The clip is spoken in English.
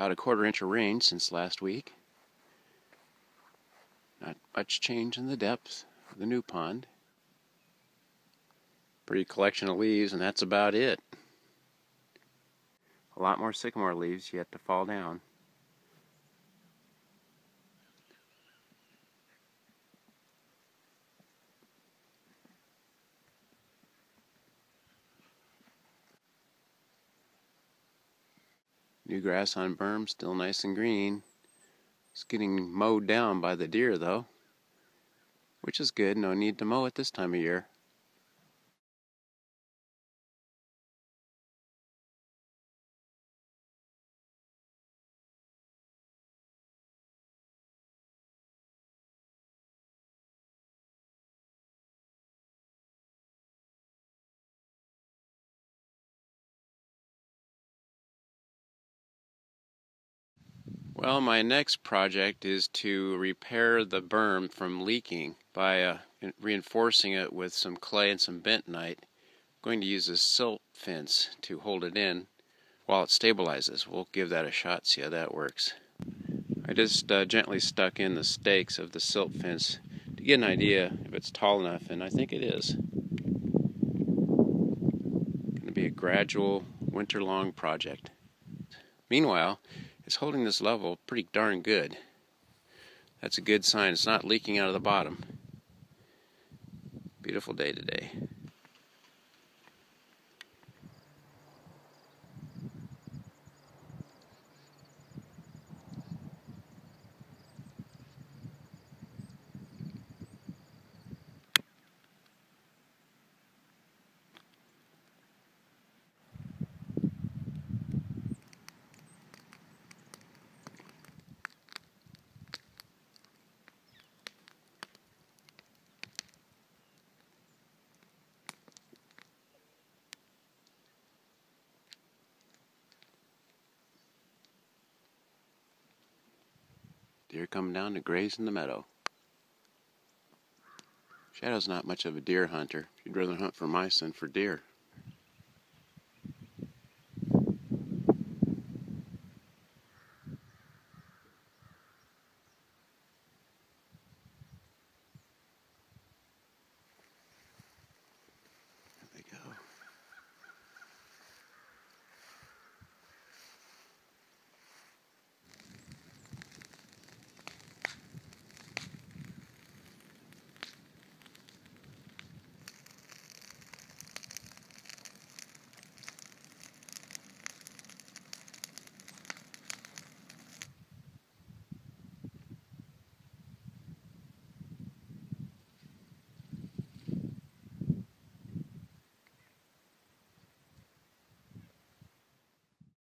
About a quarter inch of rain since last week. Not much change in the depth of the new pond. Pretty collection of leaves, and that's about it. A lot more sycamore leaves yet to fall down. New grass on berm, still nice and green. It's getting mowed down by the deer though, which is good. No need to mow it this time of year. Well, my next project is to repair the berm from leaking by uh, reinforcing it with some clay and some bentonite. I'm going to use a silt fence to hold it in while it stabilizes. We'll give that a shot, see how that works. I just uh, gently stuck in the stakes of the silt fence to get an idea if it's tall enough, and I think it is. Going to be a gradual, winter-long project. Meanwhile, is holding this level pretty darn good. That's a good sign. It's not leaking out of the bottom. Beautiful day today. Deer coming down to graze in the meadow. Shadow's not much of a deer hunter. He'd rather hunt for mice than for deer.